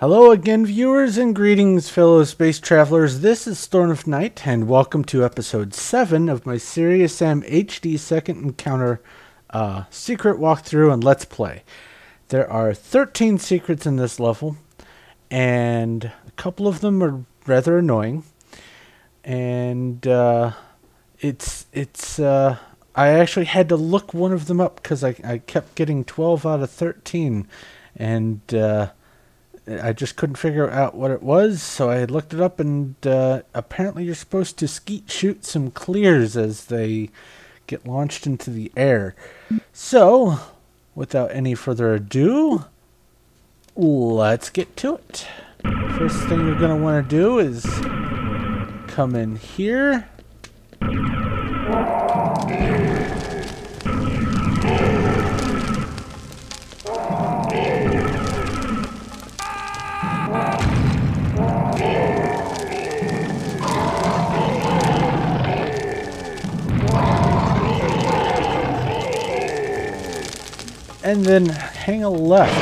Hello again, viewers, and greetings, fellow space travelers. This is Thorn of Night, and welcome to episode 7 of my Serious Sam HD Second Encounter uh, secret walkthrough and Let's Play. There are 13 secrets in this level, and a couple of them are rather annoying. And uh, it's, it's, uh, I actually had to look one of them up because I, I kept getting 12 out of 13. And, uh, I just couldn't figure out what it was, so I had looked it up, and uh, apparently you're supposed to skeet shoot some Kleers as they get launched into the air. So, without any further ado, let's get to it. First thing you're going to want to do is come in here. And then hang a left.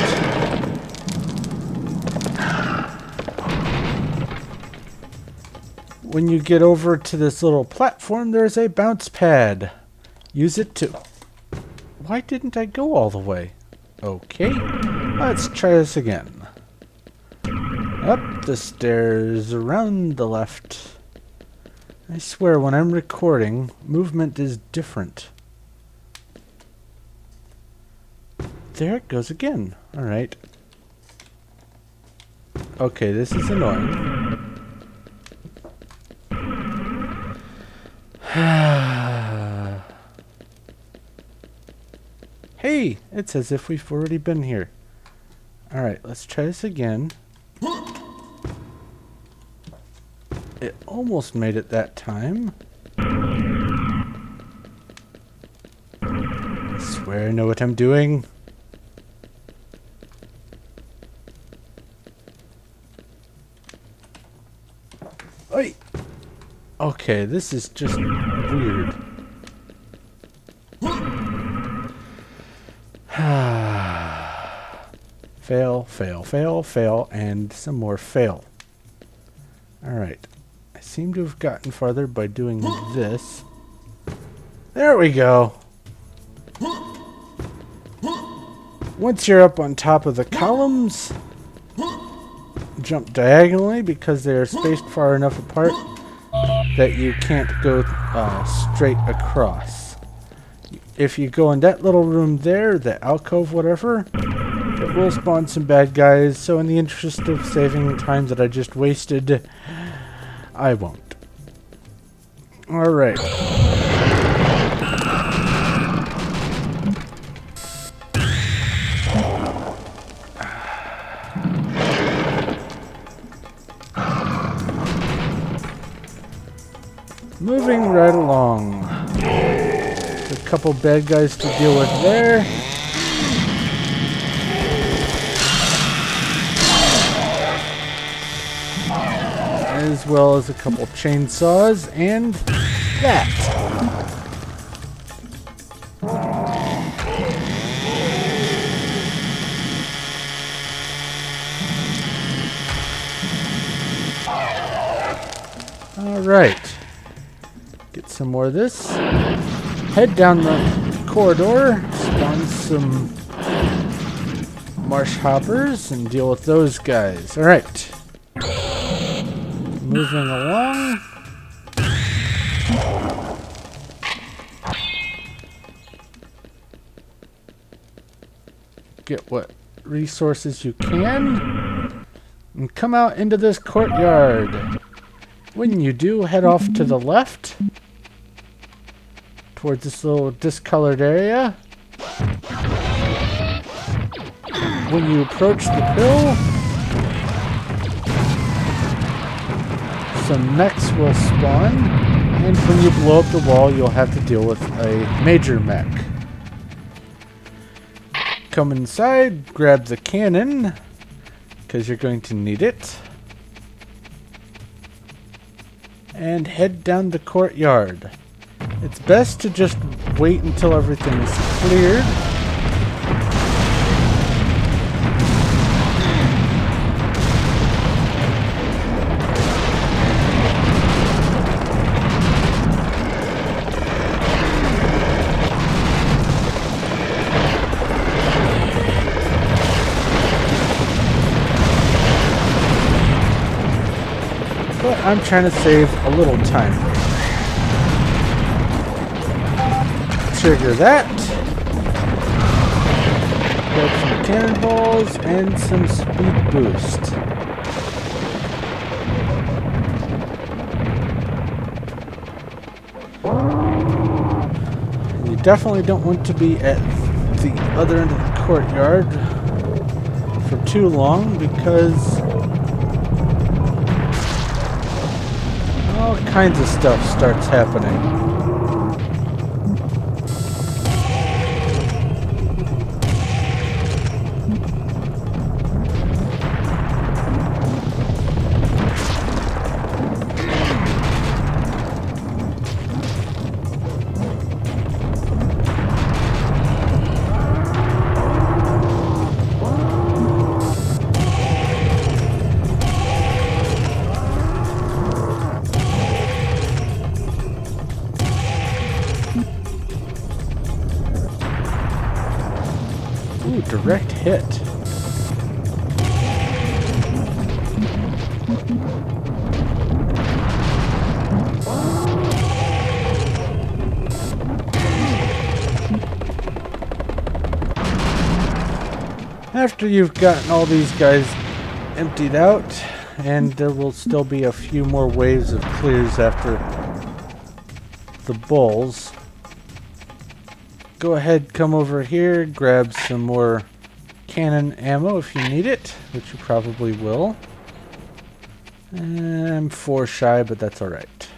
When you get over to this little platform, there's a bounce pad. Use it to... Why didn't I go all the way? Okay, let's try this again. Up the stairs, around the left. I swear, when I'm recording, movement is different. There it goes again. Alright. Okay, this is annoying. hey! It's as if we've already been here. Alright, let's try this again. It almost made it that time. I swear I know what I'm doing. Okay, this is just weird. fail, fail, fail, fail, and some more fail. Alright. I seem to have gotten farther by doing this. There we go. Once you're up on top of the columns, jump diagonally because they are spaced far enough apart that you can't go uh, straight across. If you go in that little room there, the alcove, whatever, it will spawn some bad guys, so in the interest of saving time that I just wasted, I won't. Alright. A couple bad guys to deal with there. As well as a couple chainsaws and that. All right some more of this. Head down the corridor, spawn some marsh hoppers, and deal with those guys. Alright. Moving along. Get what resources you can. And come out into this courtyard. When you do, head off to the left towards this little discolored area. When you approach the pill, some mechs will spawn, and when you blow up the wall, you'll have to deal with a major mech. Come inside, grab the cannon, because you're going to need it, and head down the courtyard. It's best to just wait until everything is cleared. But I'm trying to save a little time. Trigger that. Grab some cannonballs and some speed boost. You definitely don't want to be at the other end of the courtyard for too long because all kinds of stuff starts happening. After you've gotten all these guys emptied out, and there will still be a few more waves of Kleers after the bulls go ahead, come over here, grab some more cannon ammo if you need it, which you probably will. I'm four shy, but that's alright.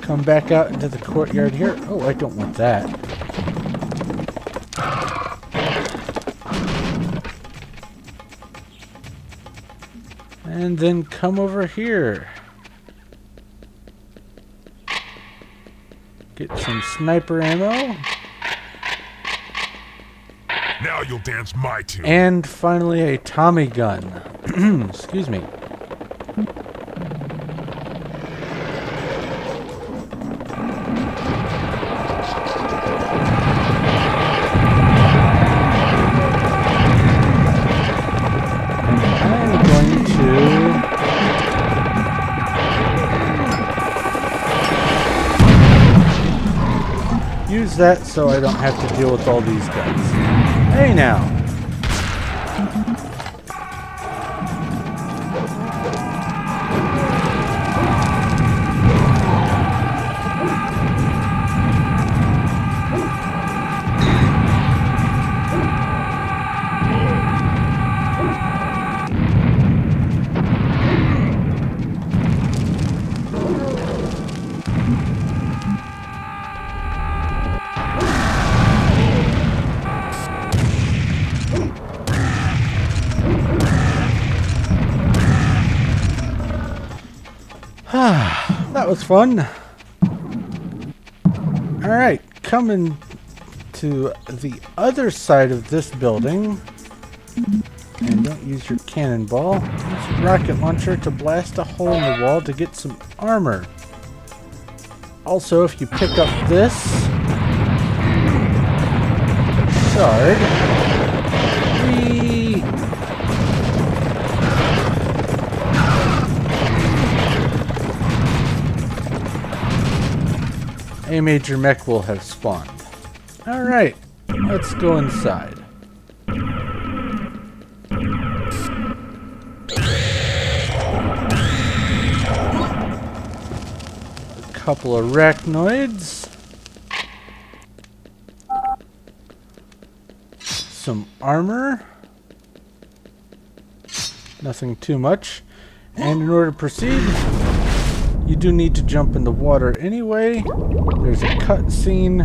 Come back out into the courtyard here. Oh, I don't want that. And then come over here. Get some sniper ammo. Now you'll dance my tune. And finally a Tommy gun. Excuse me. That so I don't have to deal with all these guys. Hey now. Was fun. Alright, coming to the other side of this building. And don't use your cannonball. Use your rocket launcher to blast a hole in the wall to get some armor. Also, if you pick up this shard, a major mech will have spawned. Alright, let's go inside. A couple of arachnoids. Some armor. Nothing too much. And in order to proceed, you do need to jump in the water anyway. There's a cutscene,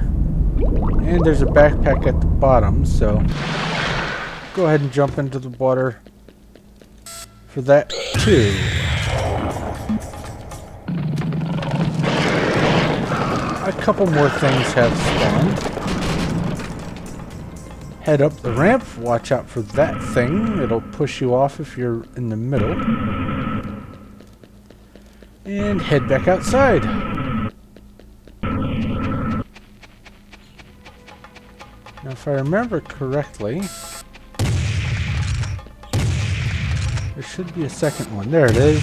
and there's a backpack at the bottom, so go ahead and jump into the water for that too. A couple more things have spawned. Head up the ramp, watch out for that thing. It'll push you off if you're in the middle and head back outside. Now if I remember correctly, There should be a second one. There it is.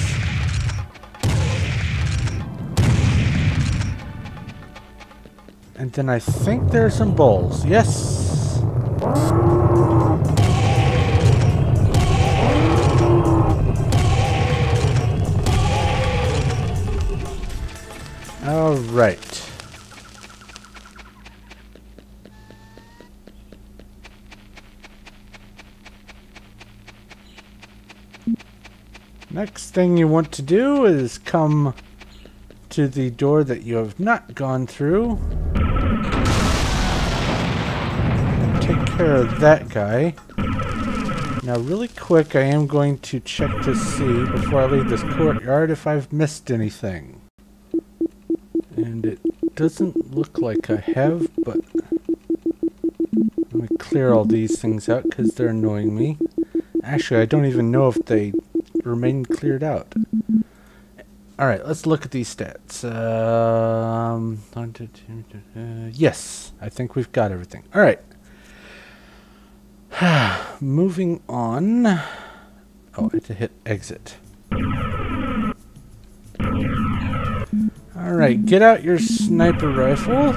And then I think there are some bowls. Yes. All right. Next thing you want to do is come to the door that you have not gone through. Take care of that guy. Now really quick, I am going to check to see before I leave this courtyard if I've missed anything. And it doesn't look like I have, but let me clear all these things out because they're annoying me. Actually, I don't even know if they remain cleared out. Alright, let's look at these stats. Um, uh, yes, I think we've got everything. Alright. Moving on. Oh, I had to hit exit. Alright, get out your sniper rifle.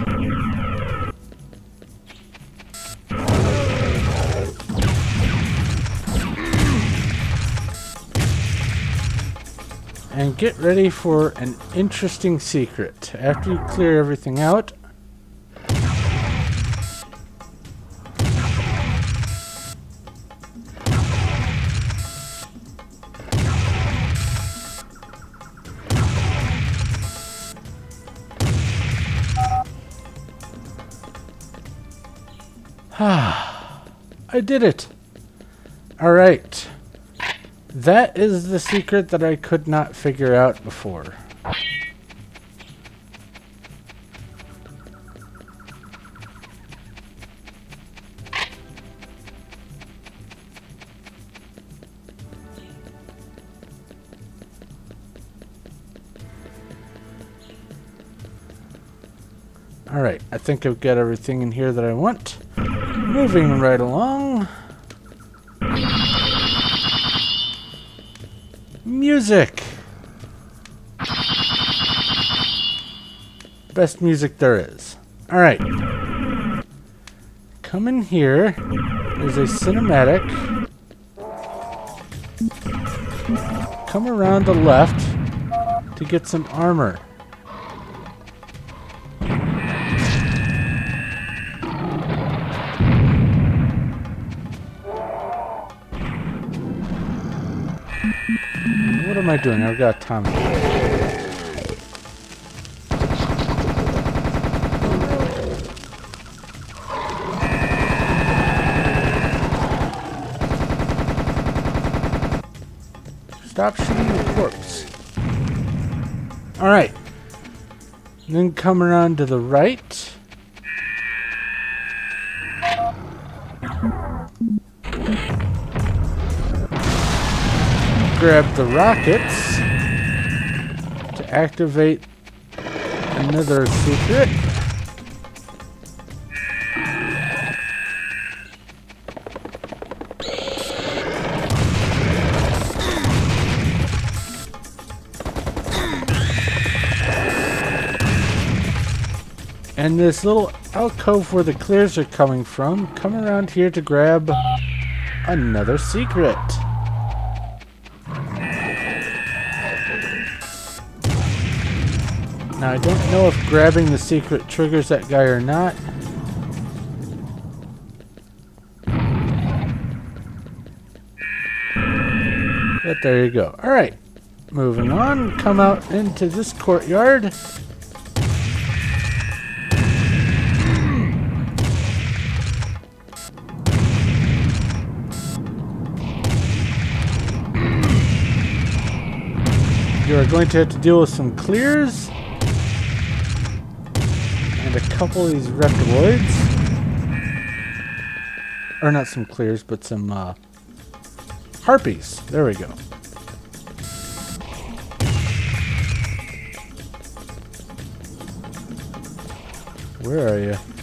And get ready for an interesting secret. After you clear everything out, I did it. All right. That is the secret that I could not figure out before. Alright, I think I've got everything in here that I want. Moving right along. Music! Best music there is. Alright. Come in here. There's a cinematic. Come around the left to get some armor. Am I doing? I've got Tommy. Stop shooting the corpse. Alright. Then come around to the right. Grab the rockets to activate another secret. And this little alcove where the Kleers are coming from, come around here to grab another secret. Now I don't know if grabbing the secret triggers that guy or not. But there you go. Alright. Moving on. Come out into this courtyard. You are going to have to deal with some Kleers couple of these reptiloids. Or not some Kleers, but some uh, harpies. There we go. Where are you?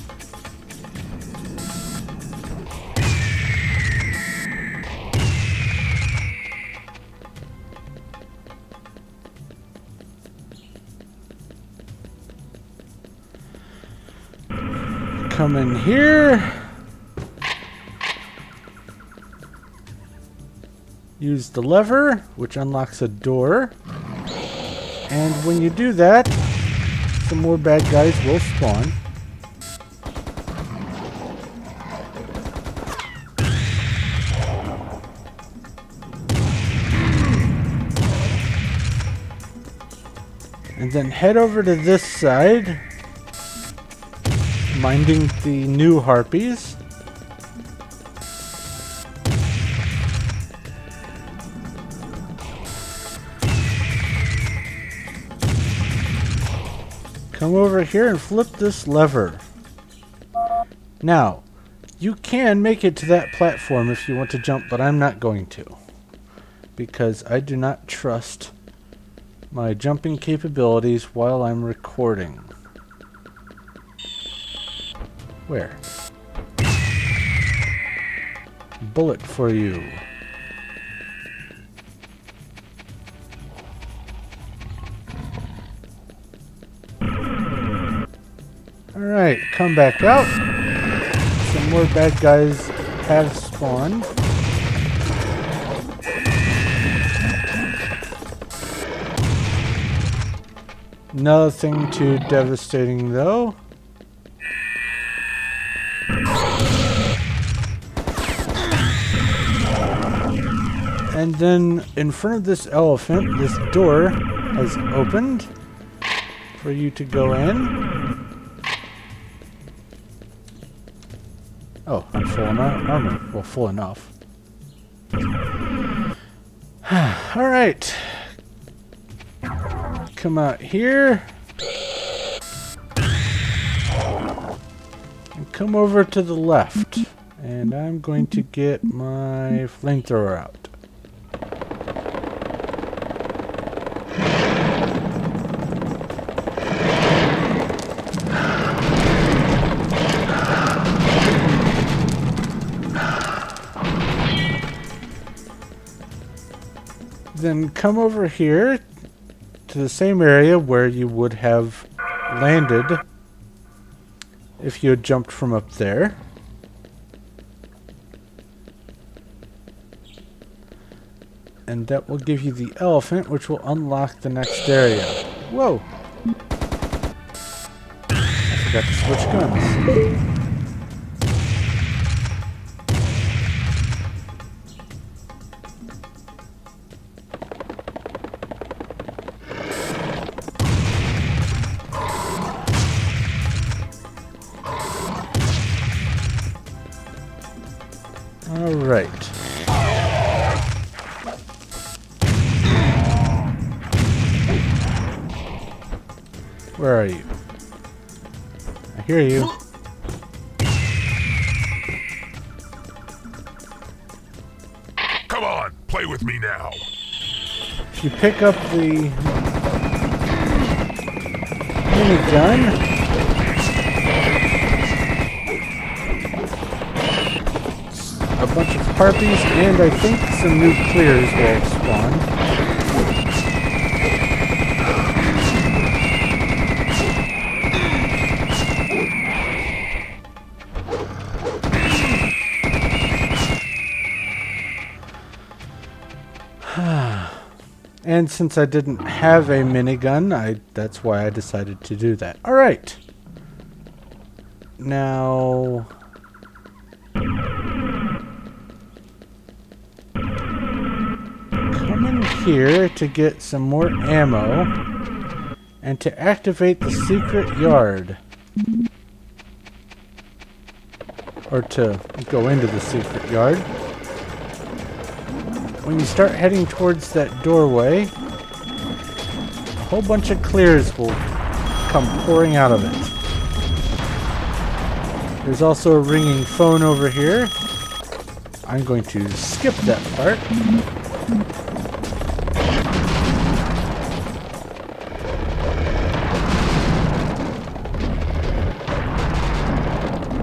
Come in here. Use the lever, which unlocks a door. And when you do that, some more bad guys will spawn. And then head over to this side, minding the new harpies. Come over here and flip this lever. Now, you can make it to that platform if you want to jump, but I'm not going to. Because I do not trust my jumping capabilities while I'm recording. Where? Bullet for you. Alright, come back out. Some more bad guys have spawned. Nothing too devastating though. And then in front of this elephant, this door has opened for you to go in. Oh, I'm full enough armor. Well, full enough. Alright. Come out here. And come over to the left. And I'm going to get my flamethrower out. Then come over here to the same area where you would have landed if you had jumped from up there. And that will give you the elephant, which will unlock the next area. Whoa! I forgot to switch guns. Hear you. Come on, play with me now. If you pick up the minigun, a bunch of harpies and I think some new Kleers will spawn. And since I didn't have a minigun, I that's why I decided to do that. All right. Now come in here to get some more ammo and to activate the secret yard. Or to go into the secret yard. When you start heading towards that doorway, a whole bunch of Kleers will come pouring out of it. There's also a ringing phone over here. I'm going to skip that part.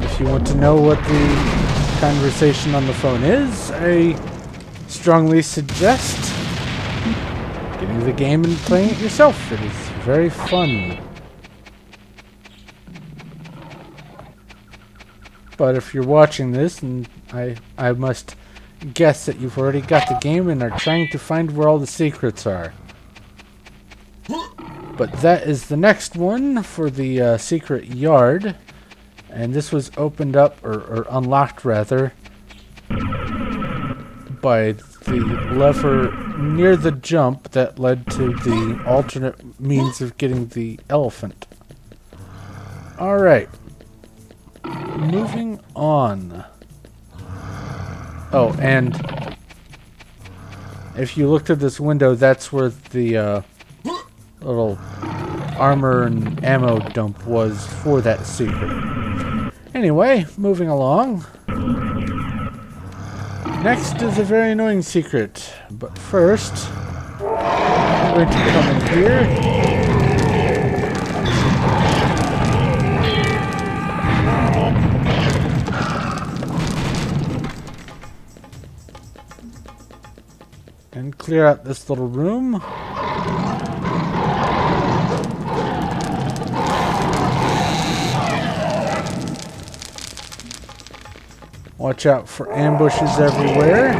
If you want to know what the conversation on the phone is, I strongly suggest getting the game and playing it yourself. It is very fun. But if you're watching this, and I, I must guess that you've already got the game and are trying to find where all the secrets are. But that is the next one for the uh, secret yard. And this was opened up, or, or unlocked rather, by the lever near the jump that led to the alternate means of getting the elephant. Alright. Moving on. Oh, and if you looked at this window, that's where the uh, little armor and ammo dump was for that secret. Anyway, moving along. Next is a very annoying secret, but first, I'm going to come in here. And clear out this little room. Watch out for ambushes everywhere.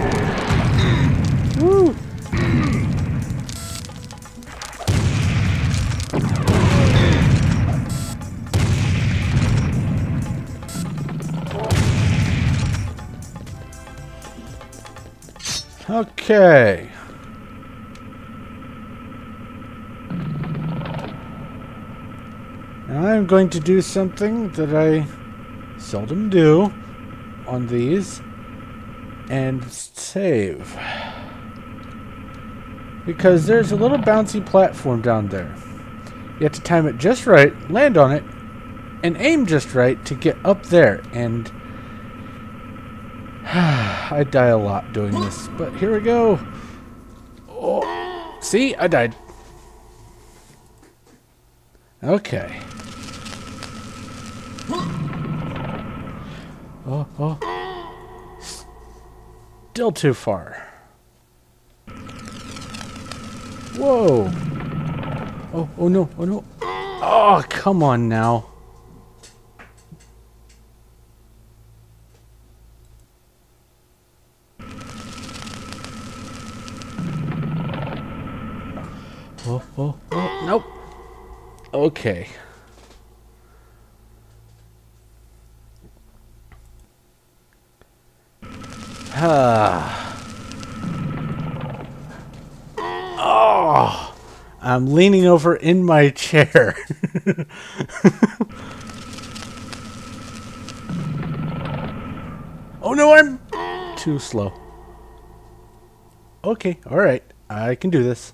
Woo! Okay. Now I'm going to do something that I seldom do on these and save. Because there's a little bouncy platform down there. You have to time it just right, land on it, and aim just right to get up there. And I die a lot doing this, but here we go. Oh, see, I died. Okay. Oh, oh. Still too far. Whoa. Oh, oh no, oh no. Oh, come on now. Oh, oh, oh, nope. Okay. oh, I'm leaning over in my chair. oh no, I'm too slow. Okay, all right. I can do this.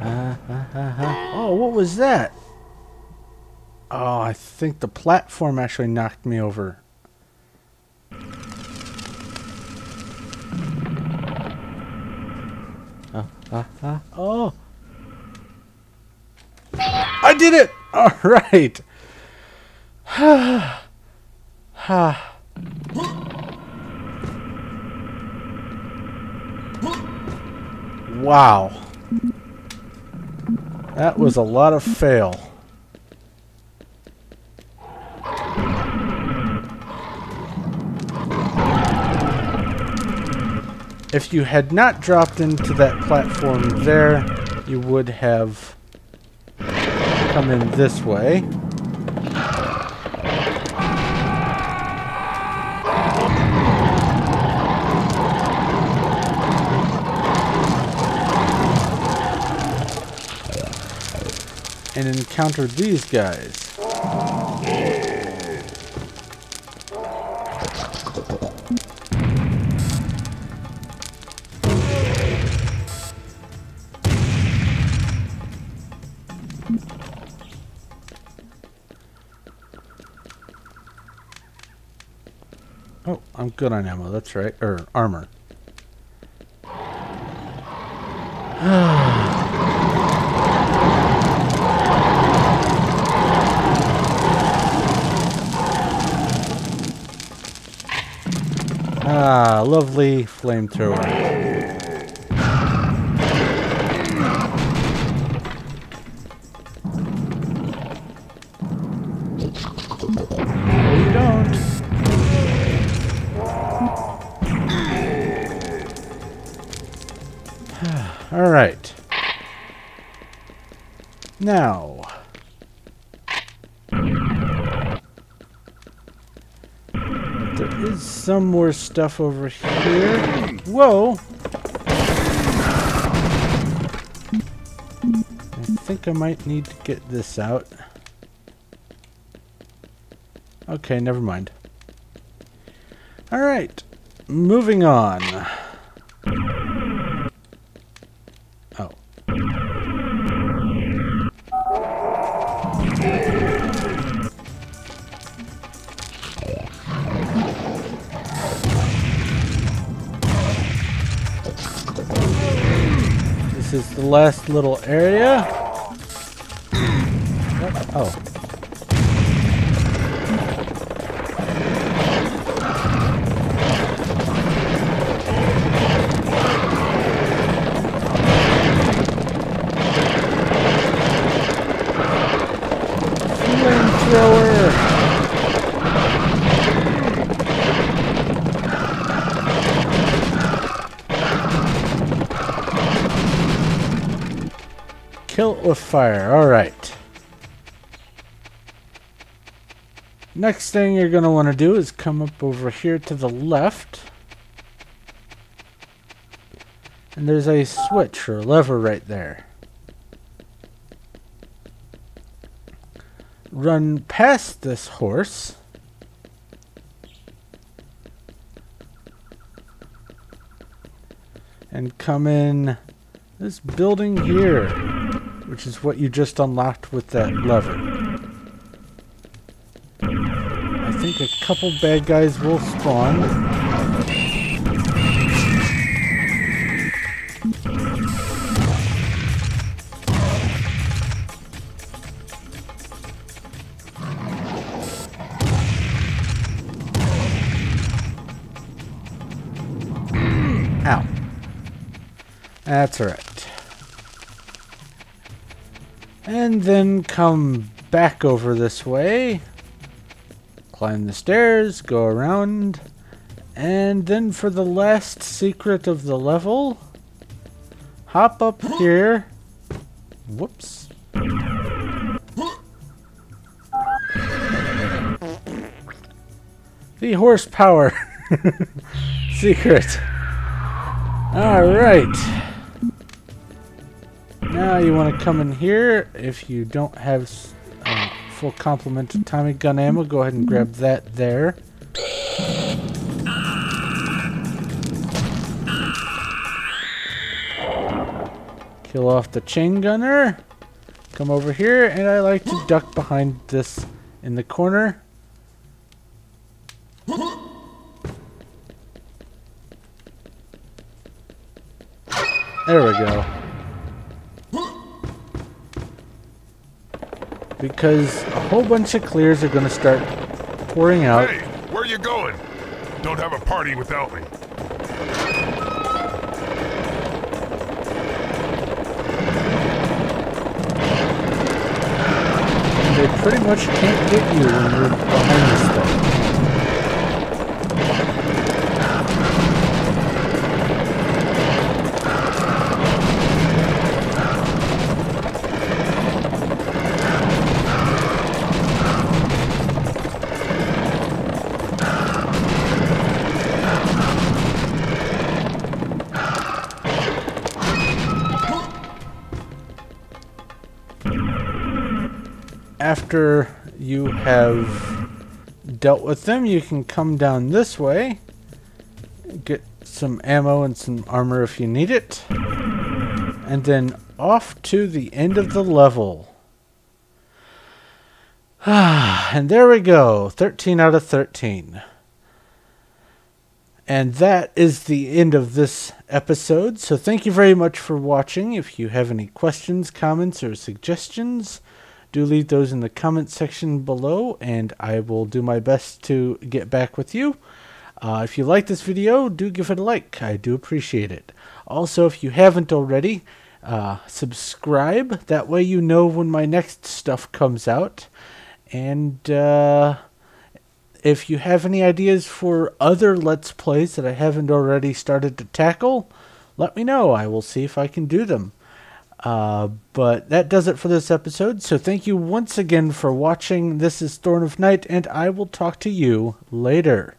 Uh, uh, uh, uh. Oh, what was that? Oh, I think the platform actually knocked me over. Uh, uh, uh. Oh! I did it! All right. wow. That was a lot of fail. If you had not dropped into that platform there, you would have come in this way. and encountered these guys. Oh, I'm good on ammo, that's right. Or armor. Ah, lovely flamethrower. Some more stuff over here. Whoa! I think I might need to get this out. Okay, never mind. Alright, moving on. Last little area. Oh. With fire. Alright. Next thing you're going to want to do is come up over here to the left. And there's a switch or lever right there. Run past this horse. And come in this building here, which is what you just unlocked with that lever. I think a couple bad guys will spawn. Ow. That's alright. And then come back over this way. Climb the stairs, go around. And then for the last secret of the level, hop up here. Whoops. The horsepower secret. Alright. Now you want to come in here. If you don't have uh, full complement of Tommy gun ammo, go ahead and grab that there. Kill off the chain gunner. Come over here, and I like to duck behind this in the corner. There we go. Because a whole bunch of Kleers are going to start pouring out. Hey, where are you going? Don't have a party without me. They pretty much can't get you when you're behind after you have dealt with them, you can come down this way, get some ammo and some armor if you need it, and then off to the end of the level. and there we go, 13 out of 13. And that is the end of this episode. So thank you very much for watching. If you have any questions, comments, or suggestions, do leave those in the comment section below and I will do my best to get back with you. Uh, if you like this video, do give it a like. I do appreciate it. Also, if you haven't already, uh, subscribe. That way you know when my next stuff comes out. And uh, if you have any ideas for other Let's Plays that I haven't already started to tackle, let me know. I will see if I can do them. Uh, but that does it for this episode. So thank you once again for watching. This is Thorn of Night, and I will talk to you later.